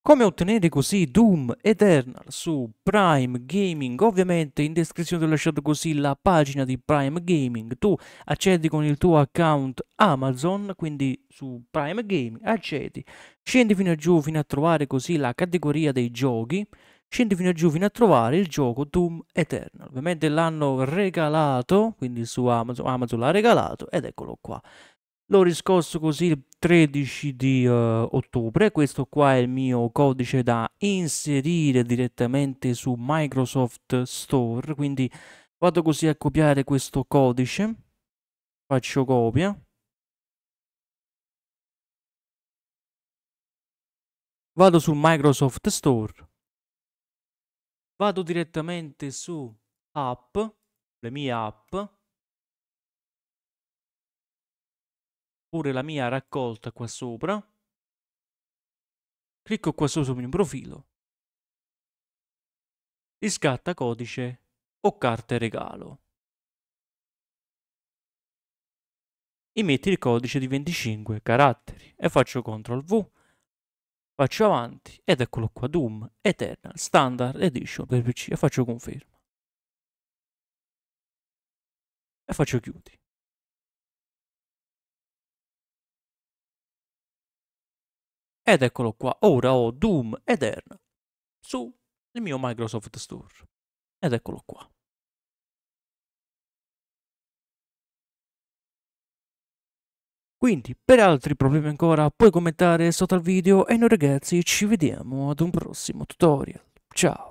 Come ottenere così Doom Eternal su Prime Gaming? Ovviamente in descrizione ho lasciato così la pagina di Prime Gaming. Tu accedi con il tuo account Amazon, quindi su Prime Gaming, accedi, scendi fino a giù fino a trovare così la categoria dei giochi, scendi fino a giù fino a trovare il gioco Doom Eternal. Ovviamente l'hanno regalato, quindi su Amazon, Amazon l'ha regalato ed eccolo qua. L'ho riscosso così il 13 di uh, ottobre. Questo qua è il mio codice da inserire direttamente su Microsoft Store. Quindi vado così a copiare questo codice. Faccio copia. Vado su Microsoft Store. Vado direttamente su app, le mie app pure la mia raccolta qua sopra. Clicco qua su sul mio profilo. Riscatta codice o carte regalo. Immetti il codice di 25 caratteri e faccio CTRL V. Faccio avanti ed eccolo qua Doom Eternal Standard Edition per PC e faccio conferma. E faccio chiudi. Ed eccolo qua, ora ho Doom Eternal su il mio Microsoft Store. Ed eccolo qua. Quindi, per altri problemi ancora, puoi commentare sotto al video e noi ragazzi ci vediamo ad un prossimo tutorial. Ciao!